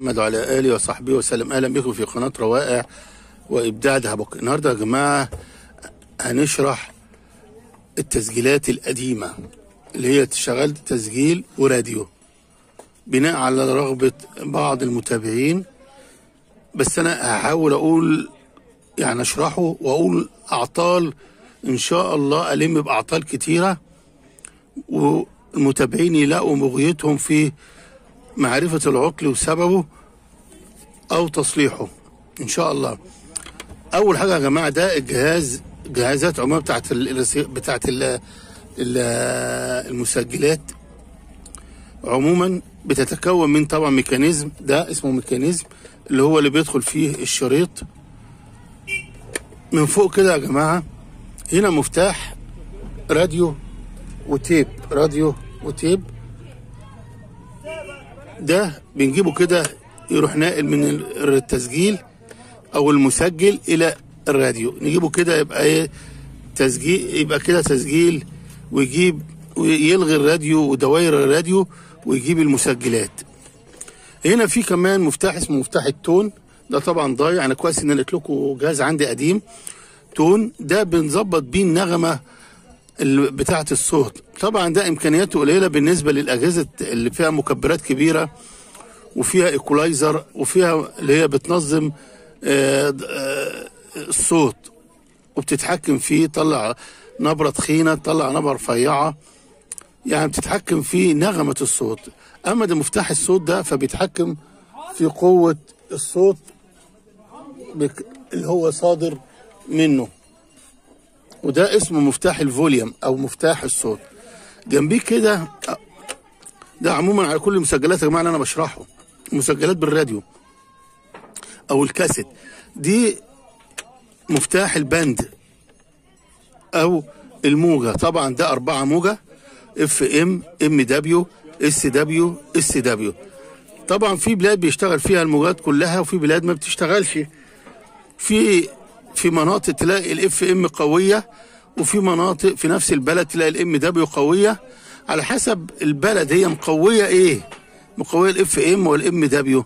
محمد وعلى آله وصحبه وسلم. أهلا بكم في قناة روائع وابداع دهبك النهارده يا جماعة هنشرح التسجيلات القديمة اللي هي شغلت تسجيل وراديو بناء على رغبة بعض المتابعين. بس أنا هحاول أقول يعني أشرحه وأقول أعطال إن شاء الله ألم بأعطال كتيرة والمتابعين يلاقوا مغيتهم في معرفة العطل وسببه أو تصليحه. إن شاء الله. أول حاجة يا جماعة ده الجهاز جهازات عموما بتاعت ال بتاعت ال ال المسجلات عموما بتتكون من طبعا mechanism ده اسمه mechanism اللي هو اللي بيدخل فيه الشريط. من فوق كده يا جماعة هنا مفتاح راديو وتيب راديو وتيب. ده بنجيبه كده يروح ناقل من التسجيل أو المسجل إلى الراديو. نجيبه كده يبقى إيه تسجيل يبقى كده تسجيل ويجيب ويلغي الراديو ودوائر الراديو ويجيب المسجلات. هنا في كمان مفتاح اسمه مفتاح التون. ده طبعا ضايع. أنا كويس إن أنا لكم جهاز عندي قديم. تون ده بنظبط بيه النغمة بتاعة الصوت. طبعا ده إمكانياته قليلة بالنسبة للأجهزة اللي فيها مكبرات كبيرة وفيها ايكولايزر وفيها اللي هي بتنظم الصوت وبتتحكم فيه تطلع نبرة تخينة تطلع نبرة رفيعة. يعني بتتحكم في نغمة الصوت. أما ده مفتاح الصوت ده فبيتحكم في قوة الصوت اللي هو صادر منه. وده اسمه مفتاح ال volume أو مفتاح الصوت. جنبيه كده ده عموما على كل المسجلات يا جماعة اللي أنا بشرحه. مسجلات بالراديو أو الكاسيت. دي مفتاح ال band أو الموجة. طبعا ده أربعة موجة FM MW SW SW. طبعا في بلاد بيشتغل فيها الموجات كلها وفي بلاد ما بتشتغلش. في في مناطق تلاقي ال FM قوية وفي مناطق في نفس البلد تلاقي ال MW قوية. على حسب البلد هي مقوية إيه؟ مقوية ال FM وال MW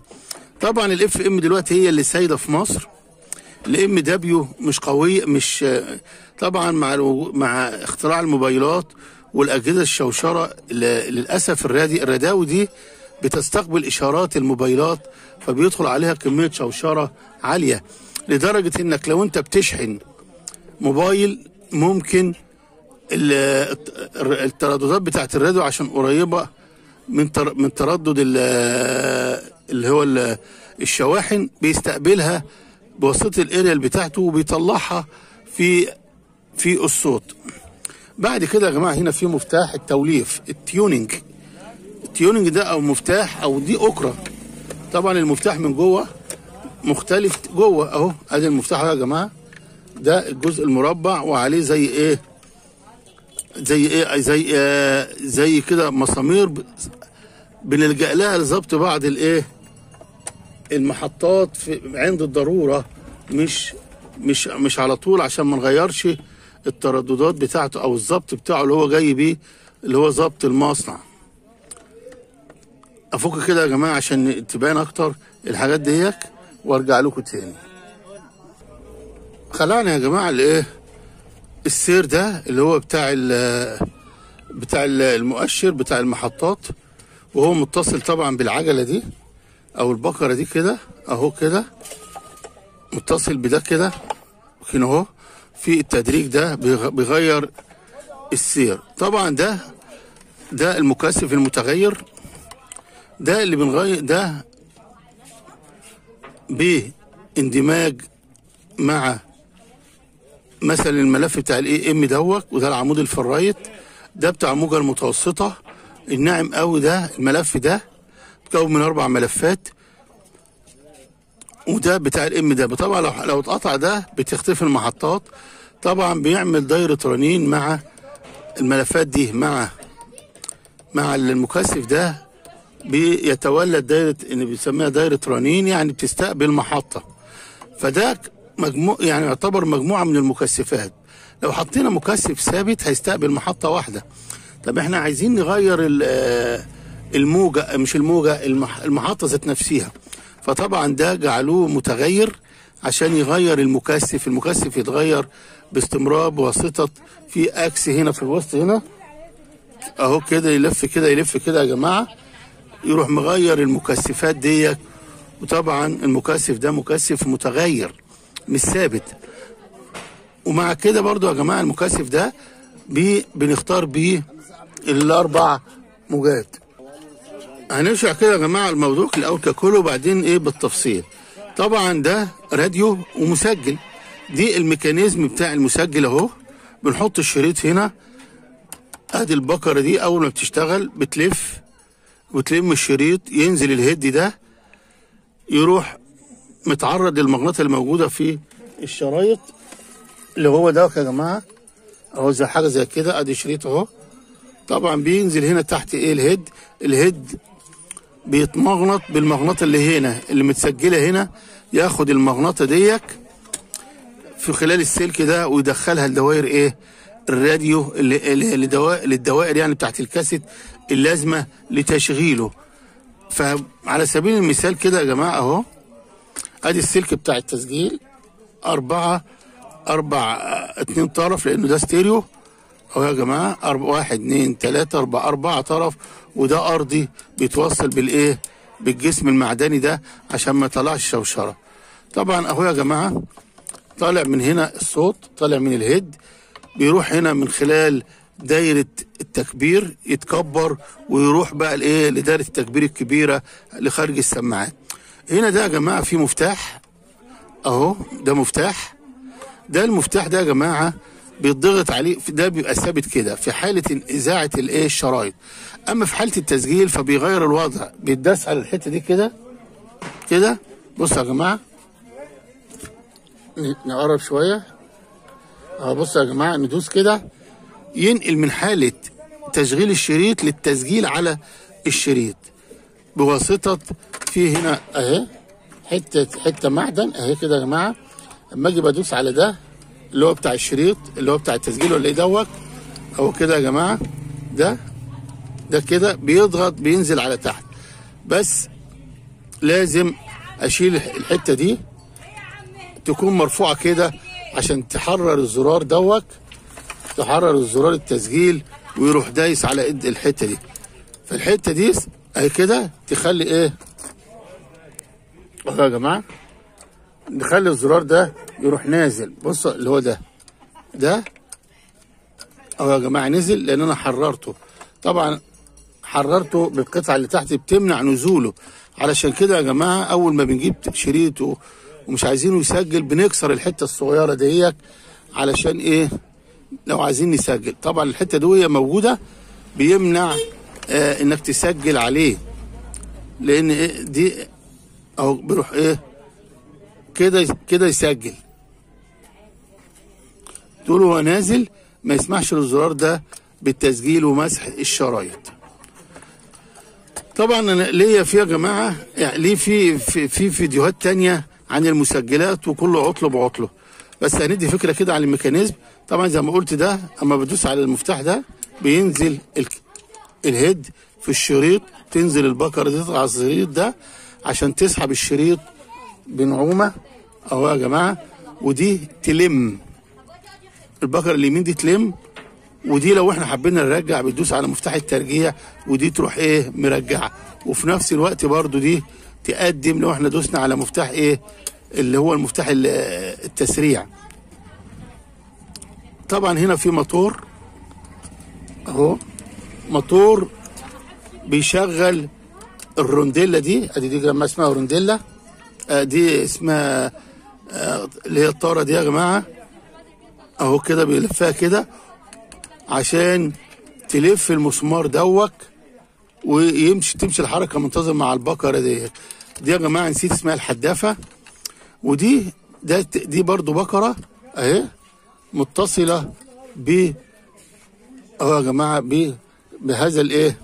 طبعا ال FM دلوقتي هي اللي سايدة في مصر. ال MW مش قوية مش طبعا مع مع اختراع الموبايلات والأجهزة الشوشرة للأسف الرادي الراداوي دي بتستقبل إشارات الموبايلات فبيدخل عليها كمية شوشرة عالية. لدرجة إنك لو أنت بتشحن موبايل ممكن الترددات بتاعت الراديو عشان قريبة من من تردد اللي هو الشواحن بيستقبلها بواسطة الأريال بتاعته وبيطلعها في في الصوت. بعد كده يا جماعة هنا في مفتاح التوليف ال tuning ال tuning ده أو مفتاح أو دي أوكرة طبعا المفتاح من جوه مختلف جوه اهو. ادي المفتاح يا جماعة. ده الجزء المربع وعليه زي إيه؟ زي إيه؟ زي آه زي كده مسامير بنلجأ لها لظبط بعض الايه؟ المحطات في عند الضرورة. مش مش مش على طول عشان ما نغيرش الترددات بتاعته أو الظبط بتاعه اللي هو جاي بيه اللي هو ظبط المصنع. أفك كده يا جماعة عشان تبان أكتر الحاجات ديك. وارجع لكم تاني. خلعنا يا جماعة الايه السير ده اللي هو بتاع ال بتاع المؤشر بتاع المحطات وهو متصل طبعا بالعجلة دي أو البكرة دي كده أهو كده متصل بده كده هنا أهو في التدريج ده بيغير السير. طبعا ده ده المكثف المتغير ده اللي بنغير ده باندماج مع مثلا الملف بتاع ال AM دوت وده العمود ال ferrite. ده بتاع الموجه المتوسطة. الناعم قوي ده الملف ده متكون من أربع ملفات. وده بتاع الام ده. طبعا لو لو اتقطع ده بتختفي المحطات. طبعا بيعمل دايرة رنين مع الملفات دي مع مع المكثف ده. بيتولد دايرة ان بيسميها دايرة رنين يعني بتستقبل محطة. فده مجموع يعني يعتبر مجموعة من المكثفات. لو حطينا مكثف ثابت هيستقبل محطة واحدة. طب إحنا عايزين نغير ال- الموجة مش الموجة المح- المحطة ذات نفسها. فطبعا ده جعلوه متغير عشان يغير المكثف. المكثف يتغير باستمرار بواسطة. في إكس هنا في الوسط هنا. أهو كده يلف كده يلف كده يا جماعة. يروح مغير المكثفات ديت. وطبعا المكثف ده مكثف متغير مش ثابت. ومع كده برضو يا جماعة المكثف ده بي بنختار بيه الأربع موجات. هنشرح كده يا جماعة الموضوع الأول ككل وبعدين إيه بالتفصيل. طبعا ده راديو ومسجل. دي ال mechanism بتاع المسجل أهو. بنحط الشريط هنا. أدي البكرة دي أول ما بتشتغل بتلف. وتلم الشريط ينزل ال head ده يروح متعرض للمغناطه اللي موجوده في الشرايط اللي هو ده يا جماعة؟ أهو زي حاجة زي كده أدي شريط أهو. طبعا بينزل هنا تحت إيه الهيد؟ الهيد بيتمغنط بالمغناطه اللي هنا اللي متسجلة هنا. ياخد المغناطه ديك في خلال السلك ده ويدخلها لدوائر إيه؟ الراديو اللي اللي لدوائر للدوائر يعني بتاعت الكاسيت. اللازمة لتشغيله. فعلى سبيل المثال كده يا جماعة أهو. أدي السلك بتاع التسجيل. أربعة أربع آه، اتنين طرف لأنه ده ستيريو. أهو يا جماعة أربعة واحد اتنين تلاتة أربعة أربعة طرف. وده أرضي بيتوصل بالإيه؟ بالجسم المعدني ده عشان ما يطلعش شوشرة. طبعا أهو يا جماعة طالع من هنا الصوت طالع من الهيد. بيروح هنا من خلال دايرة التكبير يتكبر ويروح بقى الايه لدايرة التكبير الكبيرة لخارج السماعات. هنا ده يا جماعة في مفتاح. أهو ده مفتاح. ده المفتاح ده يا جماعة بيتضغط عليه ده بيبقى ثابت كده في حالة إذاعة الإيه؟ الشرايط. أما في حالة التسجيل فبيغير الوضع بيتداس على الحتة دي كده كده. بصوا يا جماعة. ن- نقرب شوية. آه بصوا يا جماعة ندوس كده. ينقل من حالة تشغيل الشريط للتسجيل على الشريط. بواسطة في هنا أهي حتة حتة معدن أهي كده يا جماعة. أما أجي بدوس على ده اللي هو بتاع الشريط اللي هو بتاع التسجيل ولا إيه دوت؟ أهو كده يا جماعة. ده ده كده بيضغط بينزل على تحت. بس لازم أشيل الحتة دي تكون مرفوعة كده عشان تحرر الزرار دوت تحرر الزرار التسجيل ويروح دايس على قد الحتة دي. فالحتة دي أهي كده تخلي إيه؟ أهو يا جماعة. نخلي الزرار ده يروح نازل. بصوا اللي هو ده. ده أهو يا جماعة نزل لأن أنا حررته. طبعا حررته بالقطعة اللي تحت بتمنع نزوله. علشان كده يا جماعة أول ما بنجيب شريط ومش عايزينه يسجل بنكسر الحتة الصغيرة ديت علشان إيه؟ لو عايزين نسجل. طبعا الحتة دي وهي موجودة بيمنع آه إنك تسجل عليه. لأن إيه دي أهو بيروح إيه كده كده يسجل. طول هو نازل ما يسمحش للزرار ده بالتسجيل ومسح الشرايط. طبعا أنا ليا في يا جماعة يعني ليه في في, في فيديوهات تانية عن المسجلات وكل عطل بعطله. بس هندي فكرة كده عن الميكانيزم. طبعا زي ما قلت ده أما بدوس على المفتاح ده بينزل ال- الهيد في الشريط تنزل البكرة دي على الشريط ده عشان تسحب الشريط بنعومة. أهو يا جماعة ودي تلم. البكرة اليمين دي تلم ودي لو إحنا حبينا نرجع بتدوس على مفتاح الترجيع ودي تروح إيه مرجعة. وفي نفس الوقت برضو دي تقدم لو إحنا دوسنا على مفتاح إيه اللي هو المفتاح ال- التسريع. طبعا هنا في موتور أهو. موتور بيشغل الرونديلا دي. أدي دي جماعة اسمها رونديلا. آه دي اسمها آه اللي هي الطارة دي يا جماعة. أهو كده بيلفها كده عشان تلف المسمار دوك ويمشي تمشي الحركة منتظم مع البقرة دي. دي يا جماعة نسيت اسمها الحدافة. ودي ده دي برضو بقرة. أهي. متصلة ب أهو يا جماعة ب بهذا الإيه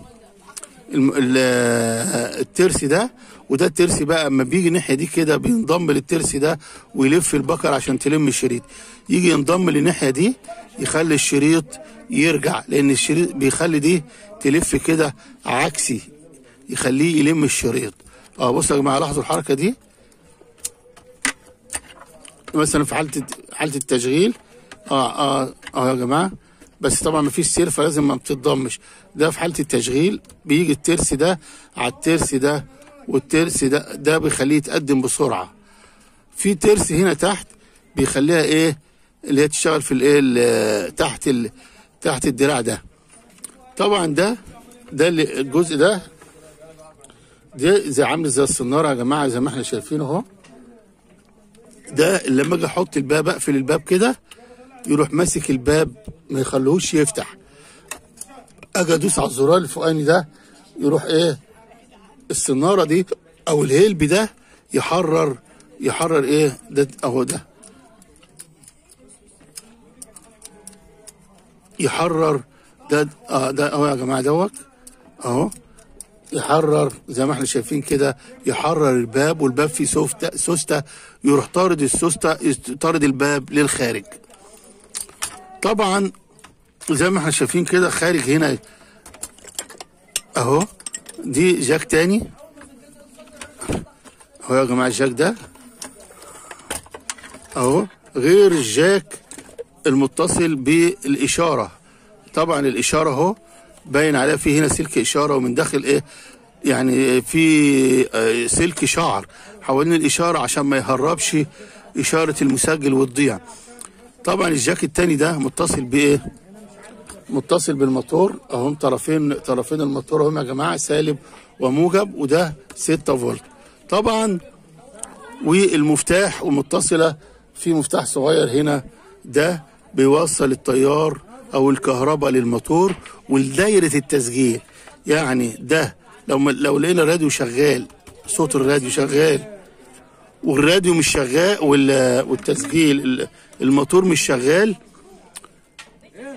الترس ده. وده الترس بقى اما بيجي الناحية دي كده بينضم للترس ده ويلف البقر عشان تلم الشريط. يجي ينضم للناحية دي يخلي الشريط يرجع لأن الشريط بيخلي دي تلف كده عكسي يخليه يلم الشريط. أه بصوا يا جماعة لاحظوا الحركة دي؟ مثلا في حالة حالة التشغيل آه آه آه يا جماعة. بس طبعا مفيش سير فلازم ما بتتضمش. ده في حالة التشغيل. بيجي الترس ده على الترس ده والترس ده ده بيخليه يتقدم بسرعة. في ترس هنا تحت بيخليها إيه؟ اللي هي تشتغل في الإيه؟ ال- تحت ال... تحت الدراع ده. طبعا ده ده اللي الجزء ده ده زي عامل زي الصنارة يا جماعة زي ما إحنا شايفين اهو. ده لما أجي أحط الباب اقفل الباب كده يروح ماسك الباب ما يخلوهوش يفتح. أجي أدوس على الزرار الفوقاني ده يروح إيه السناره دي أو الهيلب ده يحرر يحرر إيه ده أهو ده. يحرر ده آه ده أهو يا جماعة دوت أهو. يحرر زي ما إحنا شايفين كده يحرر الباب والباب فيه سوسته سوستة يروح طارد السوستة طارد الباب للخارج. طبعا زي ما إحنا شايفين كده خارج هنا اهو. دي جاك تاني. اهو يا جماعة الجاك ده. اهو. غير ال jack المتصل بالإشارة. طبعا الإشارة اهو باين عليها في هنا سلك إشارة ومن داخل إيه يعني في آه، سلك شعر حوالين الإشارة عشان ما يهربش إشارة المسجل وتضيع طبعا ال jack التاني ده متصل بإيه؟ متصل بالموتور. أهم طرفين طرفين الموتور هم يا جماعة سالب وموجب وده 6 فولت. طبعا والمفتاح ومتصله في مفتاح صغير هنا ده بيوصل التيار أو الكهرباء للموتور ولدايره التسجيل. يعني ده لو لو لقينا الراديو شغال صوت الراديو شغال والراديو مش شغال وال- والتسجيل ال- الموتور مش شغال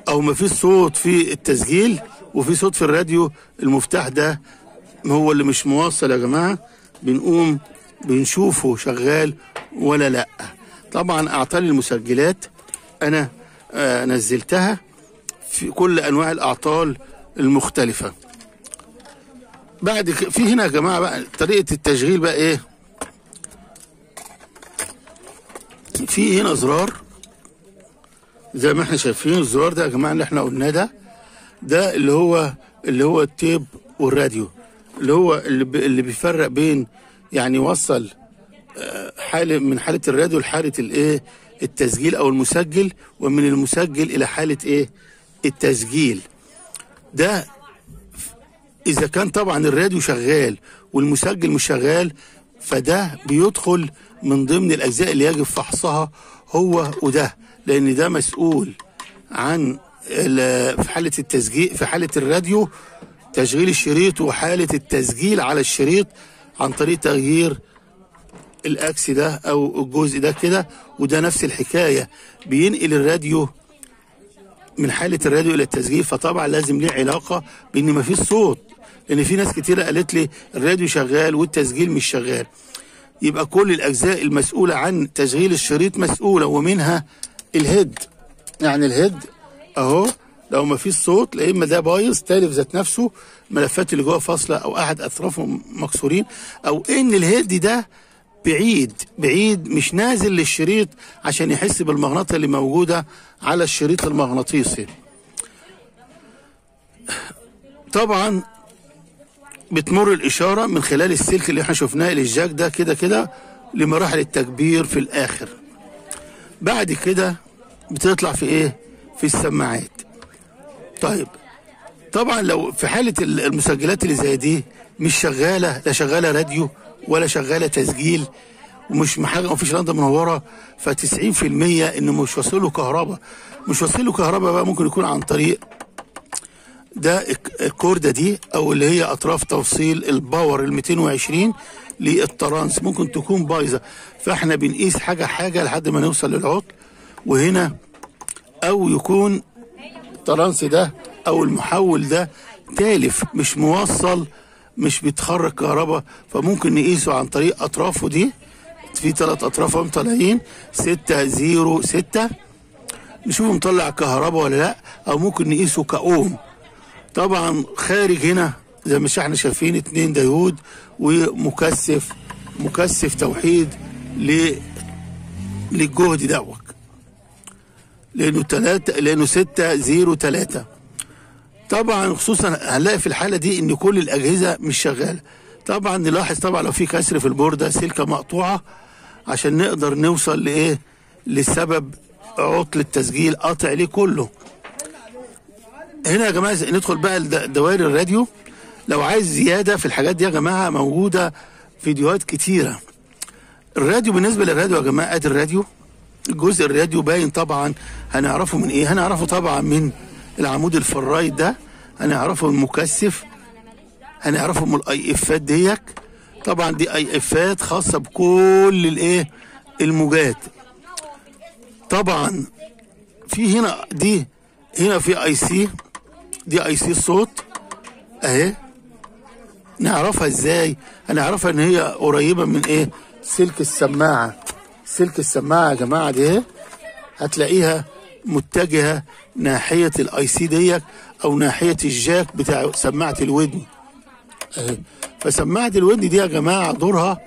أو ما فيش صوت في التسجيل وفي صوت في الراديو المفتاح ده هو اللي مش موصل يا جماعة. بنقوم بنشوفه شغال ولا لأ. طبعا اعطال المسجلات أنا آه نزلتها في كل أنواع الأعطال المختلفة. بعد في هنا يا جماعة بقى طريقة التشغيل بقى إيه؟ في هنا زرار زي ما إحنا شايفين الزرار ده يا جماعة اللي إحنا قلناه ده ده اللي هو اللي هو التيب والراديو اللي هو اللي. اللي بيفرق بين يعني يوصل آه، حالة من حالة الراديو لحالة الايه التسجيل أو المسجل ومن المسجل إلى حالة إيه التسجيل ده اذا كان طبعا الراديو شغال والمسجل مش شغال فده بيدخل من ضمن الأجزاء اللي يجب فحصها هو وده لأن ده مسؤول عن في حالة التسجيل في حالة الراديو تشغيل الشريط وحالة التسجيل على الشريط عن طريق تغيير الأكس ده أو الجزء ده كده وده نفس الحكاية. بينقل الراديو من حالة الراديو إلى التسجيل فطبعا لازم ليه علاقة بإن مفيش صوت. لأن في ناس كتيرة قالت لي الراديو شغال والتسجيل مش شغال. يبقى كل الأجزاء المسؤولة عن تشغيل الشريط مسؤولة ومنها الهيد. يعني الهيد أهو لو ما فيش صوت لا إما ده بايظ تالف ذات نفسه ملفات اللي جوه فاصلة أو أحد اطرافه مكسورين أو إن الهيد ده بعيد بعيد مش نازل للشريط عشان يحس بالمغناطه اللي موجودة على الشريط المغناطيسي. طبعا بتمر الإشارة من خلال السلك اللي إحنا شفناه للجاك ده كده كده لمراحل التكبير في الآخر. بعد كده بتطلع في إيه؟ في السماعات. طيب طبعا لو في حالة ال- المسجلات اللي زي دي مش شغالة لا شغالة راديو ولا شغالة تسجيل ومش محاجة ما فيش لنده منوره ف 90% إنه مش واصل له كهرباء. مش واصل له كهرباء بقى ممكن يكون عن طريق ده الك- الكوردة دي أو اللي هي أطراف توصيل ال power ال 220 لل trans. ممكن تكون بايظة. فإحنا بنقيس حاجة حاجة لحد ما نوصل للعطل. وهنا أو يكون ال trans ده أو المحول ده تالف مش موصل مش بيتخرج كهرباء. فممكن نقيسه عن طريق أطرافه دي. في ثلاث أطراف هم طالعين 6 0 6 نشوفه مطلع كهرباء ولا لأ أو ممكن نقيسه كأوم. طبعا خارج هنا زي ما إحنا شايفين اتنين ديود ومكثف مكثف توحيد ل للجهد دوت لأنه تلاتة لأنه ستة zero تلاتة. طبعا خصوصا هنلاقي في الحالة دي إن كل الأجهزة مش شغالة. طبعا نلاحظ طبعا لو في كسر في البورده سلكة مقطوعة عشان نقدر نوصل لإيه؟ لسبب عطل التسجيل قاطع ليه كله. هنا يا جماعة ندخل بقى لد- دوائر الراديو. لو عايز زيادة في الحاجات دي يا جماعة موجودة فيديوهات كتيرة. الراديو بالنسبة للراديو يا جماعة ادي الراديو. الجزء الراديو باين طبعا هنعرفه من إيه؟ هنعرفه طبعا من العمود الفرايد ده. هنعرفه من المكثف. هنعرفه من الأي إفات ديك. طبعا دي IF ات خاصة بكل الإيه؟ الموجات. طبعا في هنا دي هنا في IC. دي IC الصوت أهي. نعرفها إزاي؟ هنعرفها إن هي قريبة من إيه؟ سلك السماعة. سلك السماعة يا جماعة دي. هتلاقيها متجهة ناحية ال IC ديت أو ناحية ال jack بتاع سماعة الودن. أهي. فسماعة الودن دي يا جماعة دورها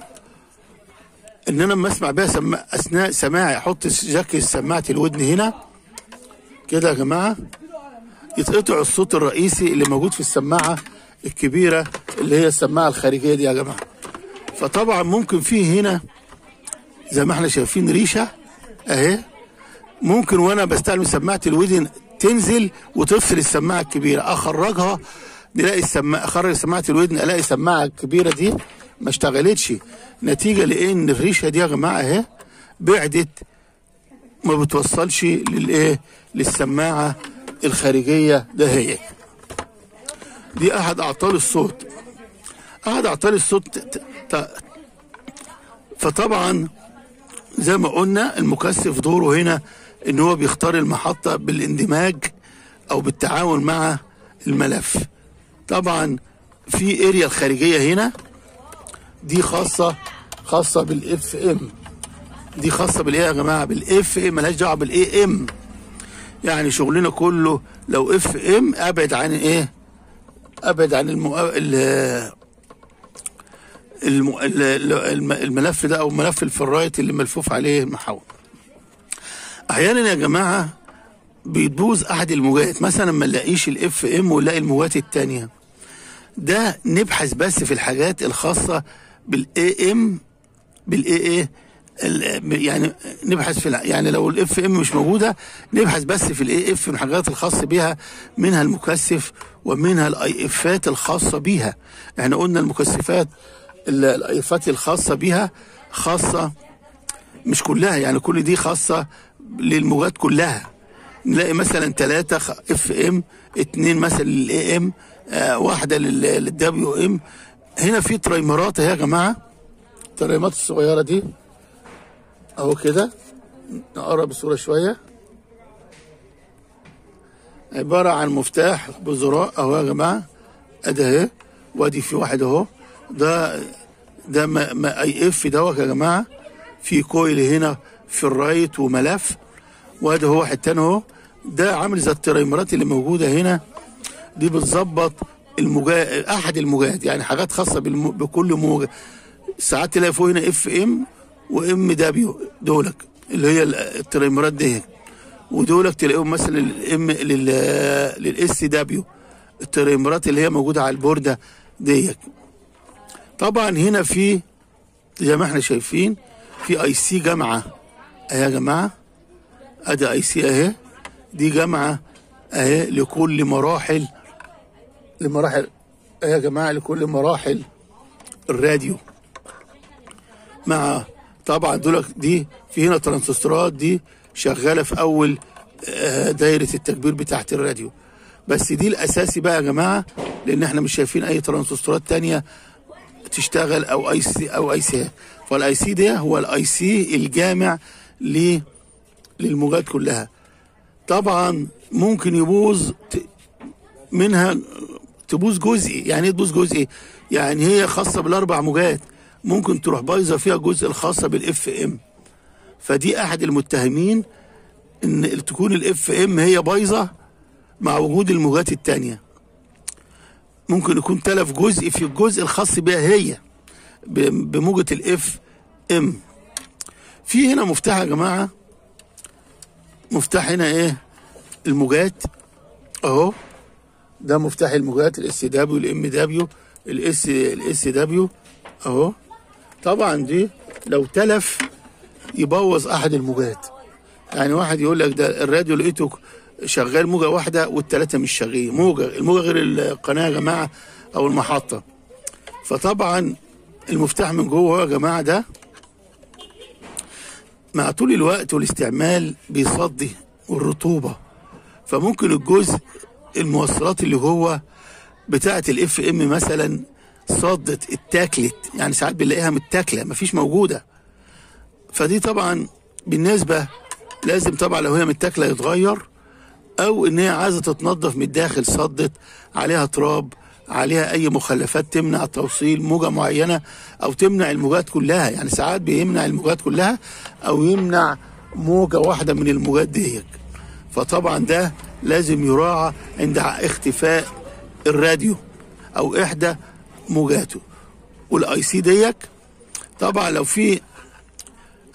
إن أنا لما أسمع بيها سما... أثناء سماعي أحط جاك سماعة الودن هنا. كده يا جماعة. يتقطع الصوت الرئيسي اللي موجود في السماعة الكبيرة اللي هي السماعة الخارجية دي يا جماعة. فطبعا ممكن في هنا زي ما إحنا شايفين ريشة اهي. ممكن وأنا بستعمل سماعة الودن تنزل وتفصل السماعة الكبيرة. اخرجها نلاقي السماعة اخرج سماعة الودن الاقي السماعة الكبيرة دي ما اشتغلتش. نتيجة لإن الريشة دي يا جماعة اهي بعدت ما بتوصلش للإيه؟ للسماعة الخارجية ده هي. دي أحد أعطال الصوت. أحد أعطال الصوت فطبعا زي ما قلنا المكثف دوره هنا إن هو بيختار المحطة بالاندماج أو بالتعاون مع الملف. طبعا في اريا الخارجية هنا دي خاصة خاصة بال FM دي خاصة بالايه يا جماعة؟ بال FM ملهاش دعوة بال AM يعني شغلنا كله لو FM أبعد عن إيه؟ أبعد عن المو... ال... الم... ال- ال- الملف ده أو ملف ال ferrite اللي ملفوف عليه المحول أحيانا يا جماعة بيبوظ أحد الموجات. مثلا ما نلاقيش ال FM ونلاقي الموجات التانية. ده نبحث بس في الحاجات الخاصة بال AM بال A إيه يعني نبحث في يعني لو ال FM مش موجودة نبحث بس في ال IF الحاجات الخاصة بيها منها المكثف ومنها ال IF ات الخاصة بيها. إحنا قلنا المكثفات ال- ال IF ات الخاصة بيها خاصة مش كلها يعني كل دي خاصة للموجات كلها. نلاقي مثلا ثلاثة FM اتنين مثلا لل AM آه واحدة لل W M هنا في تريمرات اهي يا جماعة. التريمرات الصغيرة دي. أهو كده. نقرب الصورة شوية. عبارة عن مفتاح بزراء. أهو يا جماعة. أدي أهي. وأدي في واحد أهو. ده ده ما, IF دوت يا جماعة. في coil هنا في الرايت وملف. وأدي هو واحد تاني أهو. ده عامل زي التريمرات اللي موجودة هنا. دي بتظبط الموجات أحد الموجات يعني حاجات بالم... بكل موجة. ساعات تلاقي فوق هنا FM و MW دولك اللي هي التريمرات دي. ودولك تلاقيهم مثلا لل M لل لل SW التريمرات اللي هي موجودة على البورده ديت طبعا هنا في زي ما إحنا شايفين في IC جامعة. اهي يا جماعة. ادي IC اهي. دي جامعة اهي لكل مراحل لمراحل اهي يا جماعة لكل مراحل الراديو. مع طبعا دول دي في هنا ترانزستورات دي شغالة في أول آه، دايرة التكبير بتاعت الراديو. بس دي الأساسي بقى يا جماعة لأن إحنا مش شايفين أي ترانزستورات تانية تشتغل أو أي سي أو أي سي. فال IC ده هو ال IC الجامع ل للموجات كلها. طبعا ممكن يبوظ منها تبوظ جزئي. يعني إيه تبوظ جزئي؟ يعني هي خاصة بالأربع موجات. ممكن تروح بايظة فيها الجزء الخاصة بال FM فدي أحد المتهمين إن تكون ال FM هي بايظة مع وجود الموجات التانية. ممكن يكون تلف جزء في الجزء الخاص بها هي ب- بموجة ال FM في هنا مفتاح يا جماعة. مفتاح هنا إيه؟ الموجات. أهو. ده مفتاح الموجات الاس دبليو الام دبليو ال S ال SW أهو. طبعا دي لو تلف يبوظ أحد الموجات. يعني واحد يقول لك ده الراديو لقيته شغال موجة واحدة والثلاثه مش شغالين. موجة الموجة غير القناة يا جماعة أو المحطة. فطبعا المفتاح من جوه يا جماعة ده مع طول الوقت والاستعمال بيصدي والرطوبه فممكن الجزء الموصلات اللي جوه بتاعة ال FM مثلا صدت اتاكلت يعني ساعات بنلاقيها متاكلة مفيش موجودة. فدي طبعا بالنسبة لازم طبعا لو هي متاكلة يتغير أو إن هي عايزة تتنظف من الداخل صدت عليها تراب عليها أي مخلفات تمنع توصيل موجة معينة أو تمنع الموجات كلها. يعني ساعات بيمنع الموجات كلها أو يمنع موجة واحدة من الموجات ديك فطبعا ده لازم يراعى عند اختفاء الراديو أو إحدى موجاته. وال IC ديك طبعا لو في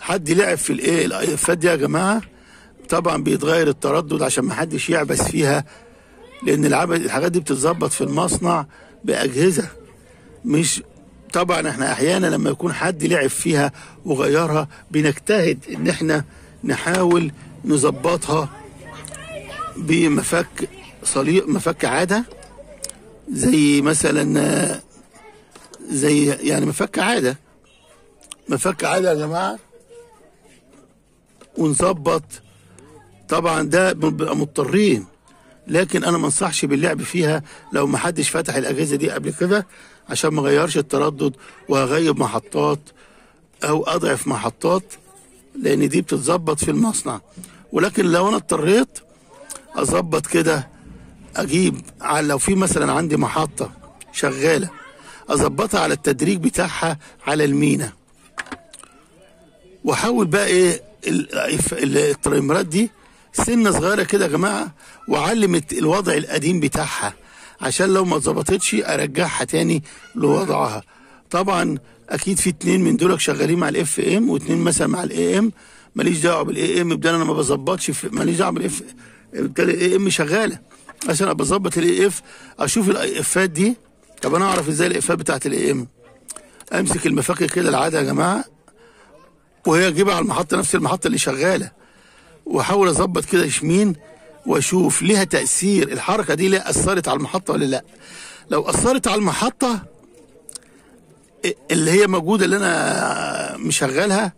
حد لعب في الايه ال IF ات دي يا جماعة طبعا بيتغير التردد عشان ما حدش يعبث فيها لأن الحاجات دي بتتظبط في المصنع بأجهزة. مش طبعا إحنا أحيانا لما يكون حد لعب فيها وغيرها بنجتهد إن إحنا نحاول نظبطها بمفك صليق مفك عادة زي مثلا زي يعني مفك عادة. مفك عادة يا جماعة. ونظبط. طبعا ده بنبقى مضطرين. لكن أنا ما أنصحش باللعب فيها لو ما حدش فتح الأجهزة دي قبل كده عشان ما غيرش التردد وهغيب محطات أو أضعف محطات لأن دي بتتظبط في المصنع. ولكن لو أنا اضطريت أظبط كده أجيب لو في مثلا عندي محطة شغالة أظبطها على التدريج بتاعها على المينا. واحاول بقى إيه ال- ال- التريمرات دي سنة صغيرة كده يا جماعة واعلم الوضع القديم بتاعها عشان لو ما اتظبطتش أرجعها تاني لوضعها. طبعا أكيد في اتنين من دول شغالين مع ال FM واتنين مثلا مع ال AM ماليش دعوة بال AM ده أنا ما بظبطش ماليش دعوة بال F بالتالي ال AM شغالة. عشان أبقى بظبط ال IF أشوف ال IF ات دي طب أنا أعرف إزاي ال IF ات بتاعت ال AM أمسك المفك كده العادة يا جماعة وهي اجيبها على المحطة نفس المحطة اللي شغالة. وأحاول أظبط كده يمين وأشوف ليها تأثير الحركة دي ليه أثرت على المحطة ولا لأ؟ لو أثرت على المحطة اللي هي موجودة اللي أنا مشغلها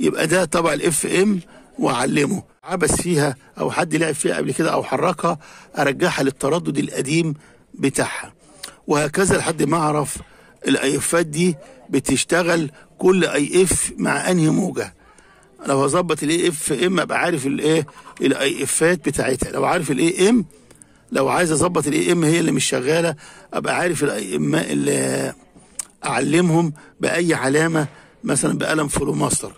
يبقى ده تبع ال FM وأعلمه. عبث فيها أو حد لعب فيها قبل كده أو حركها أرجعها للتردد القديم بتاعها. وهكذا لحد ما أعرف ال IF ات دي بتشتغل كل IF مع أنهي موجة. لو هظبط ال FM أبقى عارف الايه ال IF ات بتاعتها. لو عارف ال AM لو عايز أظبط ال AM هي اللي مش شغالة أبقى عارف ال AM اللي أعلمهم بأي علامة مثلا بقلم فلوماستر.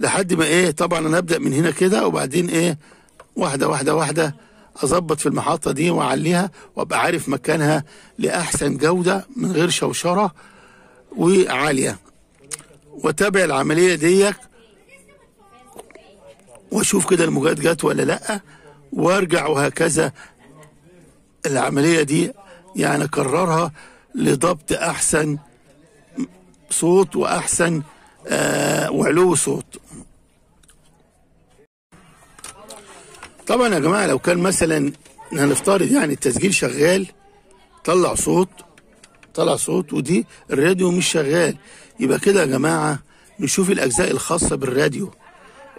لحد ما إيه طبعا أنا أبدأ من هنا كده وبعدين إيه واحدة واحدة واحدة أظبط في المحطة دي وأعليها وأبقى عارف مكانها لأحسن جودة من غير شوشرة وعالية. وأتابع العملية ديك وأشوف كده الموجات جت ولا لأ وأرجع وهكذا. العملية دي يعني أكررها لضبط أحسن صوت وأحسن آه وعلو صوت. طبعا يا جماعة لو كان مثلا هنفترض يعني التسجيل شغال طلع صوت طلع صوت ودي الراديو مش شغال. يبقى كده يا جماعة نشوف الأجزاء الخاصة بالراديو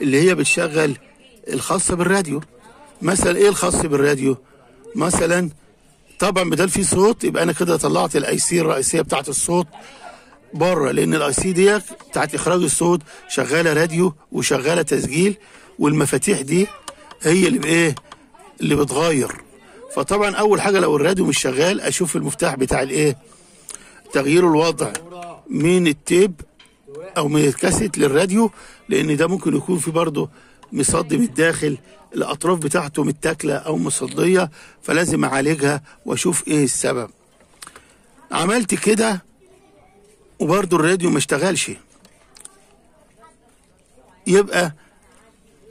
اللي هي بتشغل الخاصة بالراديو. مثلا إيه الخاص بالراديو؟ مثلا طبعا بدل في صوت يبقى أنا كده طلعت ال IC الرئيسية بتاعت الصوت بره لأن ال IC ديت بتاعت إخراج الصوت شغالة راديو وشغالة تسجيل والمفاتيح دي هي اللي بإيه؟ اللي بتغير. فطبعا أول حاجة لو الراديو مش شغال أشوف المفتاح بتاع الإيه؟ تغيير الوضع. من التيب أو من الكاسيت للراديو؟ لأن ده ممكن يكون في برضه مصدي من الداخل الأطراف بتاعته متاكلة أو مصدية فلازم أعالجها وأشوف إيه السبب. عملت كده وبرضه الراديو ما اشتغلش. يبقى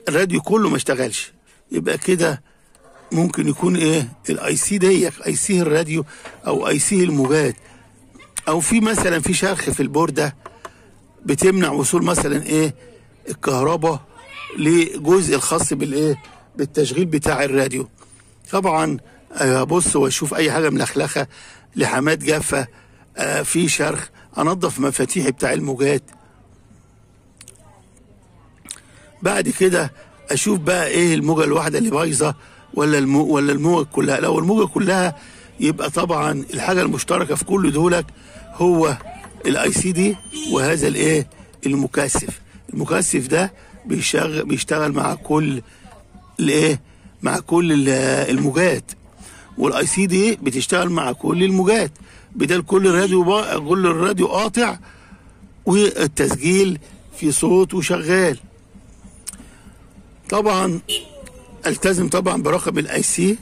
الراديو كله ما اشتغلش. يبقى كده ممكن يكون إيه؟ الاي سي ديك اي سي الراديو أو اي سي الموجات أو في مثلا في شرخ في ال board ده بتمنع وصول مثلا إيه؟ الكهرباء لجزء الخاص بالإيه؟ بالتشغيل بتاع الراديو. طبعا ابص واشوف أي حاجة ملخلخة لحامات جافة آه في شرخ. أنظف مفاتيحي بتاع الموجات بعد كده أشوف بقى إيه الموجة الواحدة اللي بايظة ولا المو ولا الموجة كلها؟ لو الموجة كلها يبقى طبعا الحاجة المشتركة في كل دولك هو ال IC دي وهذا الإيه؟ المكثف. المكثف ده بيشغل بيشتغل مع كل الإيه؟ مع كل الموجات. وال IC دي بتشتغل مع كل الموجات. بدل كل الراديو. كل الراديو قاطع والتسجيل في صوت وشغال طبعا ألتزم طبعا برقم ال IC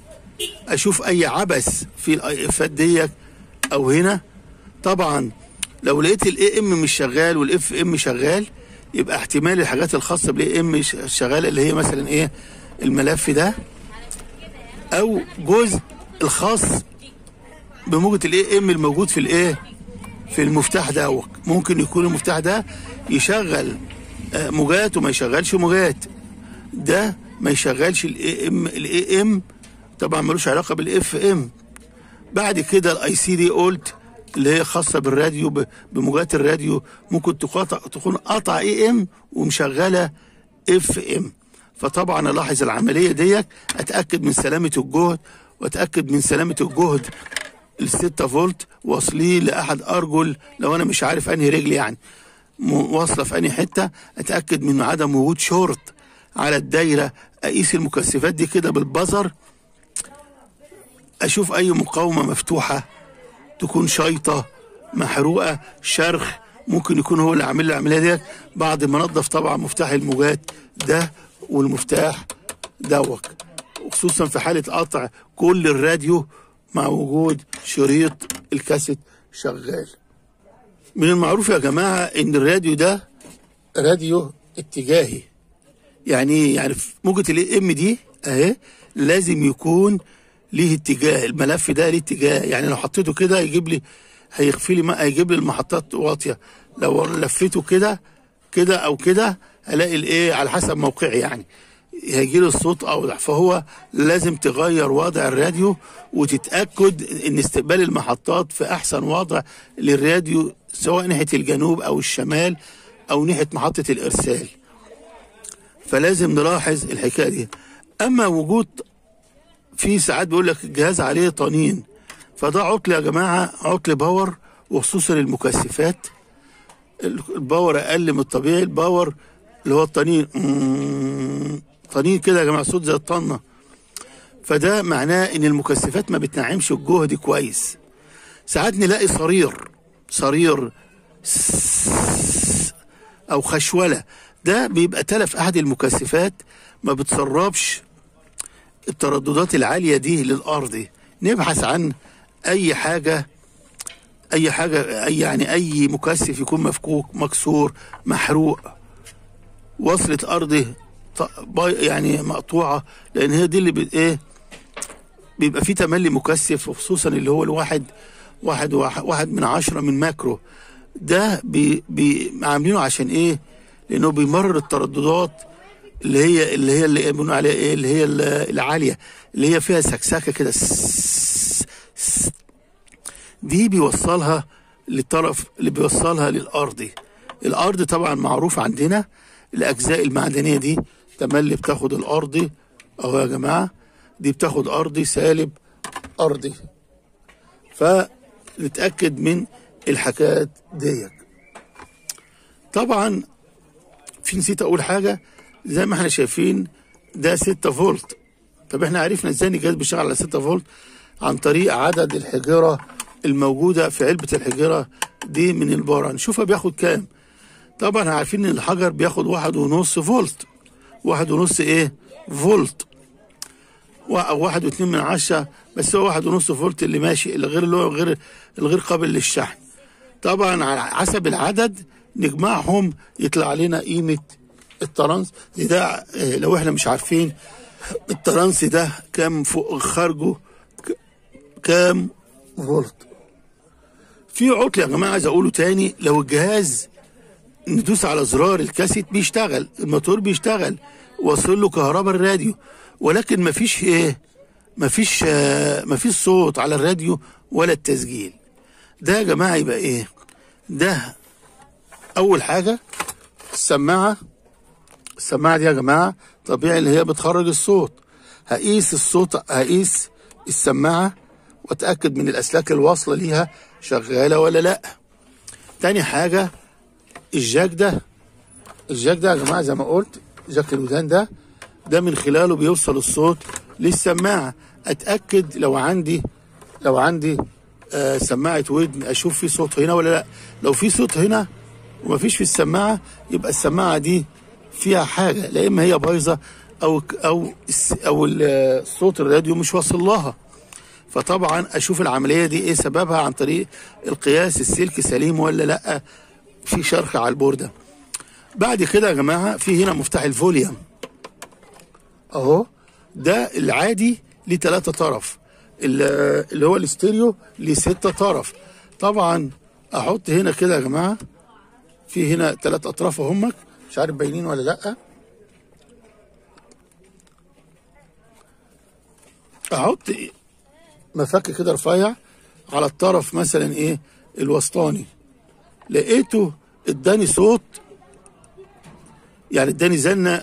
أشوف أي عبث في اللفات ديت أو هنا. طبعا لو لقيت ال AM مش شغال وال FM شغال يبقى احتمال الحاجات الخاصة بال AM شغالة اللي هي مثلا إيه الملف ده أو جزء الخاص بموجة ال AM الموجود في الايه في المفتاح ده. ممكن يكون المفتاح ده يشغل موجات وما يشغلش موجات ده ما يشغلش ال AM ال AM طبعا ملوش علاقة بال FM بعد كده ال IC دي قلت اللي هي خاصة بالراديو بموجات الراديو ممكن تقاطع تكون قطع AM ومشغلة FM فطبعا الاحظ العملية ديت أتأكد من سلامة الجهد وأتأكد من سلامة الجهد الستة فولت واصلين لأحد أرجل لو أنا مش عارف أنهي رجل يعني واصلة في أنهي حتة أتأكد من عدم وجود شورت. على الدايرة أقيس المكثفات دي كده بال buzzer أشوف أي مقاومة مفتوحة تكون شايطة محروقة شرخ ممكن يكون هو اللي عامل لي العملية ديت. بعد ما انضف طبعا مفتاح الموجات ده والمفتاح دوت وخصوصا في حالة قطع كل الراديو مع وجود شريط الكاسيت شغال. من المعروف يا جماعة إن الراديو ده راديو اتجاهي. يعني إيه يعني موجة ال AM دي اهي لازم يكون ليه اتجاه الملف ده ليه اتجاه. يعني لو حطيته كده يجيب لي هيخفي لي هيجيب لي المحطات واطية. لو لفيته كده كده أو كده هلاقي الإيه على حسب موقعي يعني. هيجي لي الصوت اوضح فهو لازم تغير وضع الراديو وتتأكد إن استقبال المحطات في أحسن وضع للراديو سواء ناحية الجنوب أو الشمال أو ناحية محطة الإرسال. فلازم نلاحظ الحكاية دي. أما وجود في ساعات بيقول لك الجهاز عليه طنين فده عطل يا جماعة عطل power وخصوصا المكثفات. ال power أقل من الطبيعي ال power اللي هو الطنين. طنين كده يا جماعة صوت زي الزنة. فده معناه إن المكثفات ما بتنعمش الجهد كويس. ساعات نلاقي صرير صرير أو خشولة. ده بيبقى تلف أحد المكثفات ما بتسربش الترددات العالية دي للأرض. نبحث عن أي حاجة أي حاجة أي يعني أي مكثف يكون مفكوك مكسور محروق. وصلة ارضه يعني مقطوعة لأن هي دي اللي بت إيه بيبقى في تملي مكثف وخصوصا اللي هو الواحد واحد واحد من عشرة من مايكرو. ده بيبقى عاملينه عشان إيه؟ لأنه بيمرر الترددات اللي هي اللي هي اللي بنقول عليها إيه؟ اللي هي العالية اللي هي فيها سكسكة كده. دي بيوصلها للطرف اللي بيوصلها للارضي الأرض طبعا معروف عندنا الأجزاء المعدنية دي تملي بتاخد الارضي أهو يا جماعة دي بتاخد ارضي سالب ارضي فنتأكد من الحكايات ديت. طبعا في نسيت أقول حاجة؟ زي ما إحنا شايفين ده 6 فولت. طب إحنا عرفنا إزاي الجهاز بيشتغل على 6 فولت؟ عن طريق عدد الحجره الموجودة في علبة الحجره دي من البارة نشوفها بياخد كام. طبعا عارفين إن الحجر بياخد واحد ونص فولت. واحد ونص إيه؟ فولت. أو واحد واتنين من عشرة بس هو واحد ونص فولت اللي ماشي اللي غير اللي هو غير الغير قابل للشحن. طبعا على حسب العدد نجمعهم يطلع لنا قيمة ال trans ده آه، لو إحنا مش عارفين ال trans ده كام فوق خارجه كام فولت. في عطل يا جماعة عايز أقوله تاني لو الجهاز ندوس على زرار الكاسيت بيشتغل الموتور بيشتغل واصل له كهرباء الراديو ولكن مفيش إيه مفيش آه، مفيش صوت على الراديو ولا التسجيل. ده يا جماعة يبقى إيه؟ ده أول حاجة السماعة السماعة دي يا جماعة طبيعي اللي هي بتخرج الصوت. هقيس الصوت هقيس السماعة وأتأكد من الأسلاك الواصلة ليها شغالة ولا لأ. تاني حاجة ال jack ده ال jack ده يا جماعة زي ما قلت jack الودان ده ده من خلاله بيوصل الصوت للسماعة. أتأكد لو عندي لو عندي آه سماعة ودن أشوف في صوت هنا ولا لأ. لو في صوت هنا ومفيش في السماعة يبقى السماعة دي فيها حاجة لا إما هي بايظة أو أو أو ال- صوت الراديو مش واصل لها. فطبعا أشوف العملية دي إيه سببها عن طريق القياس السلك سليم ولا لأ؟ في شرخ على ال board ده بعد كده يا جماعة في هنا مفتاح ال volume. أهو. ده العادي ليه طرف. ال- اللي هو الاستيريو ليه ستة طرف. طبعا أحط هنا كده يا جماعة. في هنا ثلاث أطراف اهمك مش عارف باينين ولا لأ. أحط مفك كده رفيع على الطرف مثلا إيه الوسطاني. لقيته اداني صوت يعني اداني زنة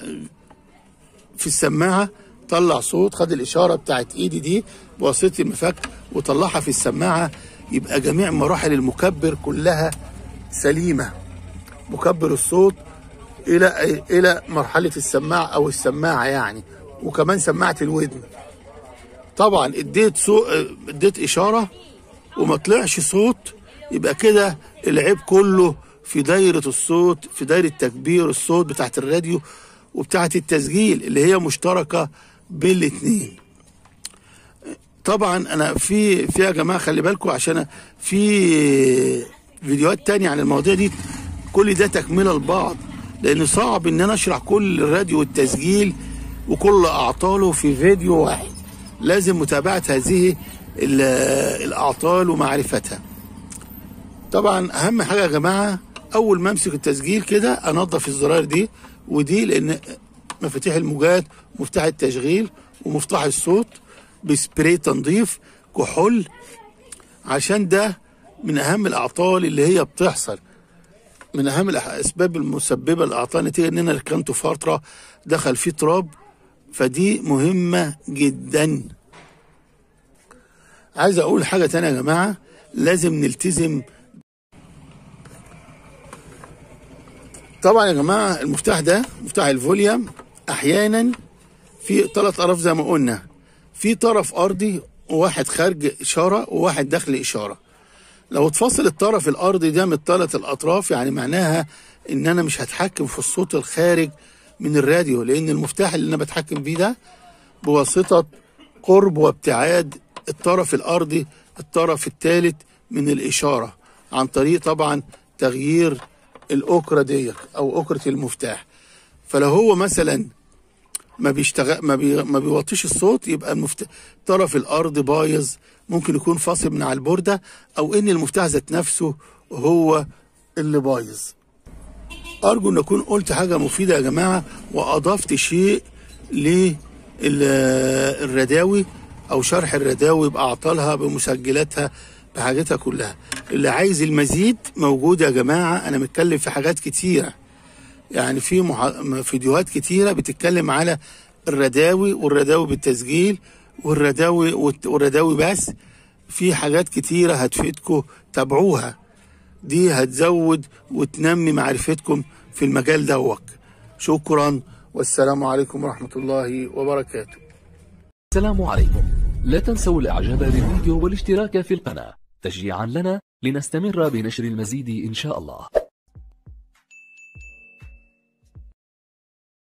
في السماعة طلع صوت خد الإشارة بتاعت إيدي دي بواسطة المفك وطلعها في السماعة. يبقى جميع مراحل المكبر كلها سليمة. مكبر الصوت إلى إلى مرحلة السماعة أو السماعة يعني وكمان سماعة الودن. طبعا إديت سو... إديت إشارة وما طلعش صوت يبقى كده العيب كله في دايرة الصوت في دايرة تكبير الصوت بتاعت الراديو وبتاعت التسجيل اللي هي مشتركة بين الاتنين. طبعا أنا في في يا جماعة خلي بالكم عشان في فيديوهات تانية عن المواضيع دي كل ده تكملة لبعض لأن صعب إن أنا أشرح كل الراديو والتسجيل وكل أعطاله في فيديو واحد. لازم متابعة هذه ال- الأعطال ومعرفتها. طبعا أهم حاجة يا جماعة أول ما أمسك التسجيل كده أنظف الزراير دي ودي لأن مفاتيح الموجات مفتاح التشغيل ومفتاح الصوت بسبراي تنظيف كحول. عشان ده من أهم الأعطال اللي هي بتحصل. من أهم الاسباب المسببة للاعطال نتيجة ان أنا ركنته فترة دخل فيه تراب فدي مهمة جدا. عايز أقول حاجة تانية يا جماعة لازم نلتزم. طبعا يا جماعة المفتاح ده مفتاح الفوليوم أحيانا في ثلاث اطراف زي ما قلنا في طرف أرضي وواحد خارج إشارة وواحد داخل إشارة. لو اتفصل الطرف الأرضي ده من الثلاث الأطراف يعني معناها إن أنا مش هتحكم في الصوت الخارج من الراديو لأن المفتاح اللي أنا بتحكم بيه ده بواسطة قرب وابتعاد الطرف الأرضي الطرف الثالث من الإشارة عن طريق طبعا تغيير الأكرة ديت أو أكرة المفتاح. فلو هو مثلا ما بيشتغل ما, بي... ما بيوطيش الصوت يبقى المفتاح طرف الأرض بايظ ممكن يكون فاصل من على البوردة أو إن المفتاح ذات نفسه هو اللي بايظ. أرجو إن أكون قلت حاجة مفيدة يا جماعة وأضفت شيء للرداوي أو شرح الرداوي بأعطالها بمسجلاتها بحاجتها كلها. اللي عايز المزيد موجود يا جماعة أنا متكلم في حاجات كتيره يعني في مح... فيديوهات كتيرة بتتكلم على الرداوي والرداوي بالتسجيل والرداوي والرداوي بس. في حاجات كتيرة هتفيدكم تابعوها. دي هتزود وتنمي معرفتكم في المجال دوت. شكرا والسلام عليكم ورحمة الله وبركاته. السلام عليكم. لا تنسوا الاعجاب بالفيديو والاشتراك في القناة. تشجيعا لنا لنستمر بنشر المزيد إن شاء الله.